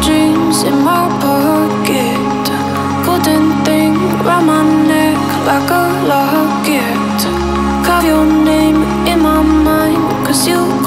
dreams in my pocket. Golden thing my neck like a locket. Carve your name in my mind, cause you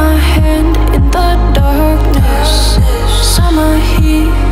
my hand in the darkness. Summer heat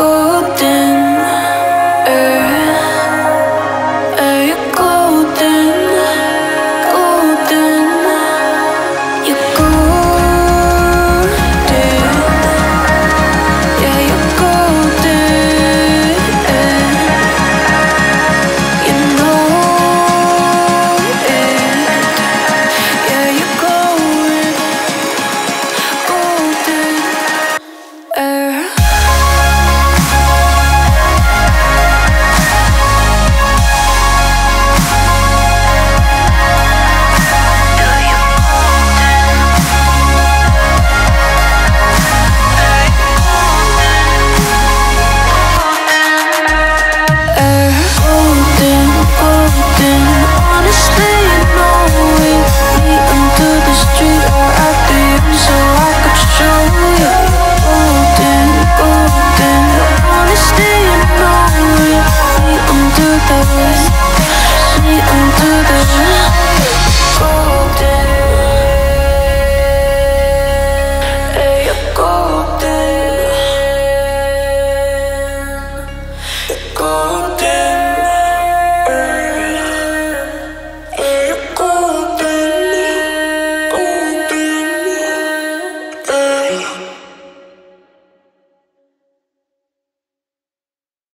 go. go.